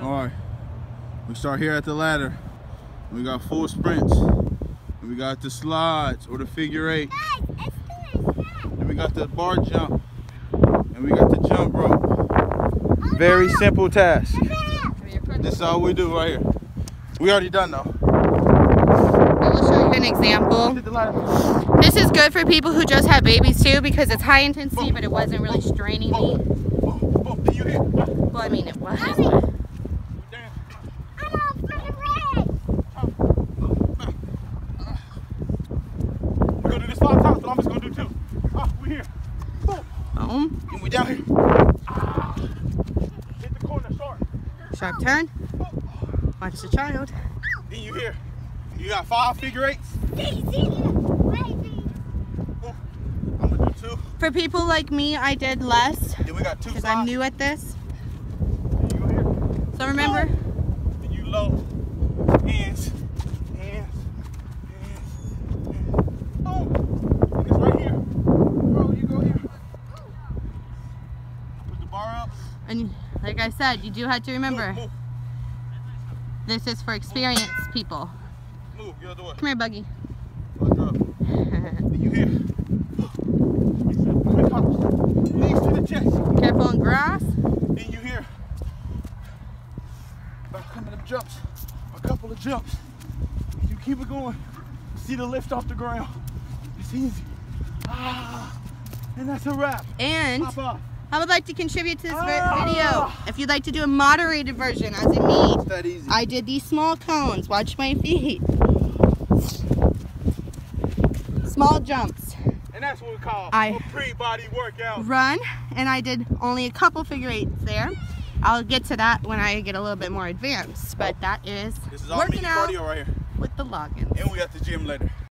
All right. We start here at the ladder. We got full sprints. And we got the slides or the figure eight. And we got the bar jump. And we got the jump rope. Very simple task. This is all we do right here. We already done though. I will show you an example. This is good for people who just have babies too because it's high intensity but it wasn't really straining me. Well, I mean it was. but- We're gonna do this five times, but I'm just gonna do two. We here. Boom. Boom. And we down here. Ah. Hit the corner sharp. Sharp turn. Watch the child. Then you here. You got five figure eights. Boom. I'm gonna do two. For people like me, I did less Then we got two because. I'm new at this. Then you here. So remember, Then you low. Hands. Hands. Hands. Hands. Boom. And it's right here. Bro, you go here. Up. and like I said, you do have to remember, Move, move, this is for experienced people. move. Out the way. Come here, Buggy. Up. You here. Quick hops. Knees to the chest. Careful on grass. Then you here. About coming up jumps. A couple of jumps. You keep it going. See the lift off the ground. It's easy. Ah, and that's a wrap. And Pop off. I would like to contribute to this Ah. video. If you'd like to do a moderated version, as in me, that easy. I did these small cones. Watch my feet. Small jumps. and that's what we call I- a pre-body workout. Run, and I did only a couple figure eights there. I'll get to that when I get a little bit more advanced, but that is This is all working out cardio right here. with the Loggins. And we got the gym later.